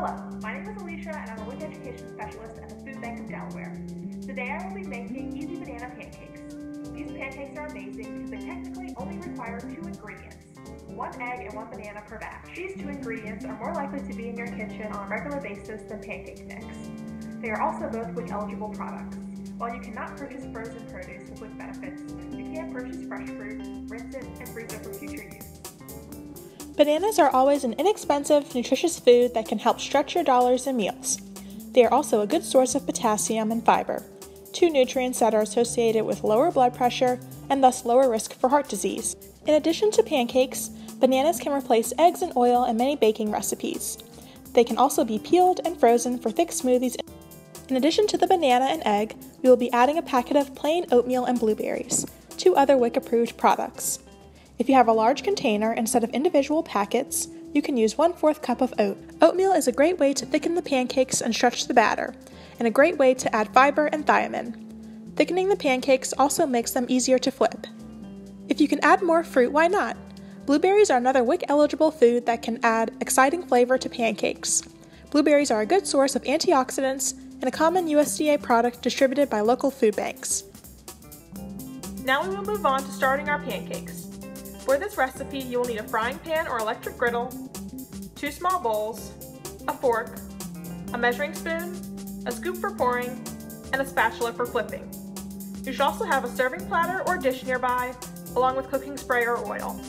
Hello, my name is Alicia and I'm a WIC Education Specialist at the Food Bank of Delaware. Today I will be making easy banana pancakes. These pancakes are amazing because they technically only require two ingredients, one egg and one banana per batch. These two ingredients are more likely to be in your kitchen on a regular basis than pancake mix. They are also both WIC eligible products. While you cannot purchase frozen produce with WIC benefits, you can purchase fresh fruit, rinse it, and freeze it for future use. Bananas are always an inexpensive, nutritious food that can help stretch your dollars in meals. They are also a good source of potassium and fiber, two nutrients that are associated with lower blood pressure and thus lower risk for heart disease. In addition to pancakes, bananas can replace eggs and oil in many baking recipes. They can also be peeled and frozen for thick smoothies. In addition to the banana and egg, we will be adding a packet of plain oatmeal and blueberries, two other WIC approved products. If you have a large container instead of individual packets, you can use 1 4th cup of oat. Oatmeal is a great way to thicken the pancakes and stretch the batter, and a great way to add fiber and thiamine. Thickening the pancakes also makes them easier to flip. If you can add more fruit, why not? Blueberries are another WIC eligible food that can add exciting flavor to pancakes. Blueberries are a good source of antioxidants and a common USDA product distributed by local food banks. Now we will move on to starting our pancakes. For this recipe, you will need a frying pan or electric griddle, two small bowls, a fork, a measuring spoon, a scoop for pouring, and a spatula for flipping. You should also have a serving platter or dish nearby, along with cooking spray or oil.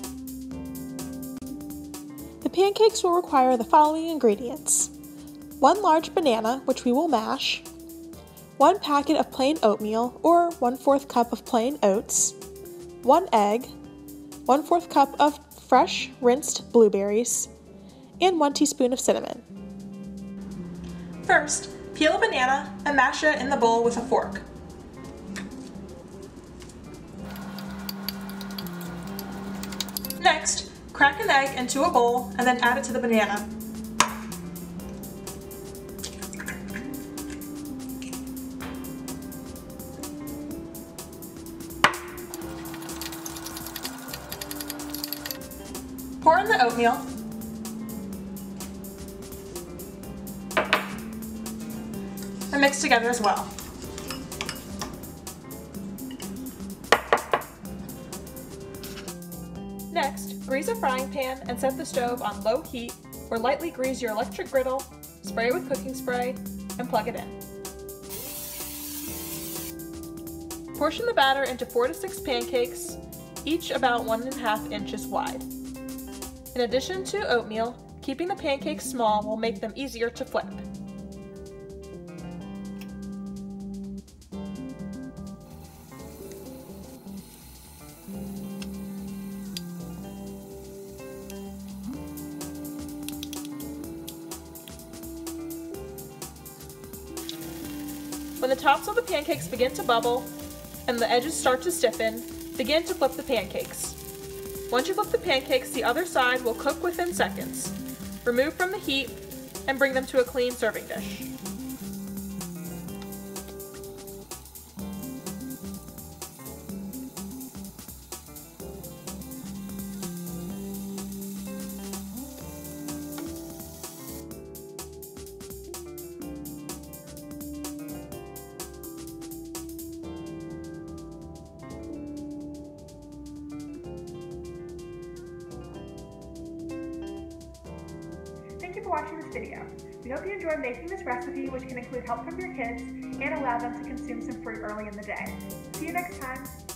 The pancakes will require the following ingredients. One large banana, which we will mash, one packet of plain oatmeal or 1 4th cup of plain oats, one egg, 1 4th cup of fresh rinsed blueberries, and 1 teaspoon of cinnamon. First, peel a banana and mash it in the bowl with a fork. Next, crack an egg into a bowl and then add it to the banana. Pour in the oatmeal. And mix together as well. Next, grease a frying pan and set the stove on low heat or lightly grease your electric griddle, spray with cooking spray, and plug it in. Portion the batter into 4 to 6 pancakes, each about 1.5 inches wide. In addition to oatmeal, keeping the pancakes small will make them easier to flip. When the tops of the pancakes begin to bubble and the edges start to stiffen, begin to flip the pancakes. Once you flip the pancakes, the other side will cook within seconds. Remove from the heat and bring them to a clean serving dish. For watching this video. We hope you enjoy making this recipe, which can include help from your kids and allow them to consume some fruit early in the day. See you next time.